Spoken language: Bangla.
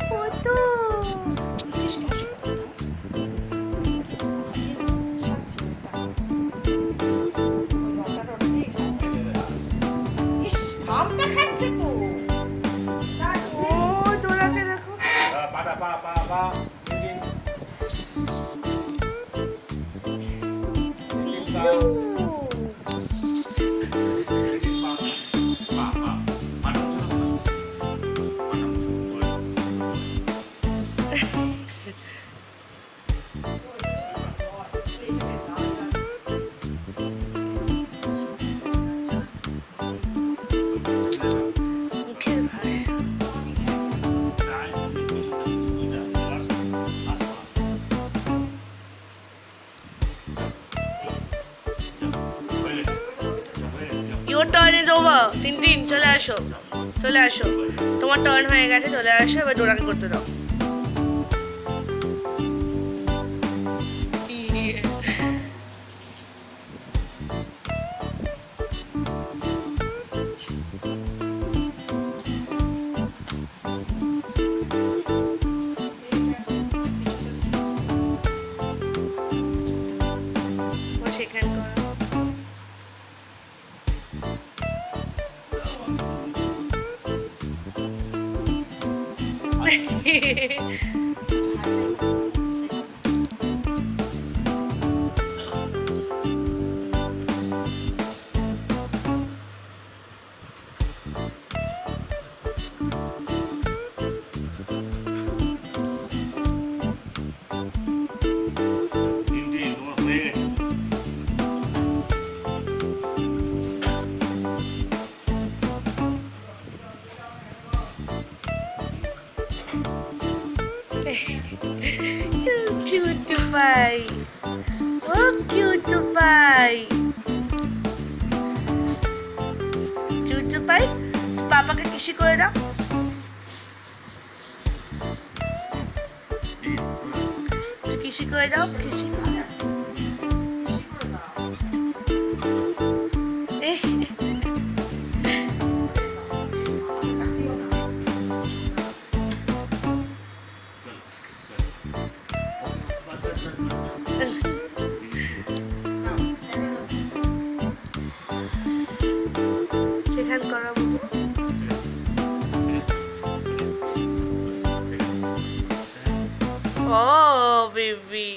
কত ইওর টার্ন ইজ ওভার তিন তিন, চলে আসো। চলে আসো। তোমার টার্ন হয়ে গেছে, চলে আসো, এবার ডোরাকে করতে দাও। ও সেখান cute pie. Oh, cute pie. Cute pie. পাপাকে কিসি করে দাও কিসি করে দাও কিসি হেল্প কৰা বাবু অ' বেবী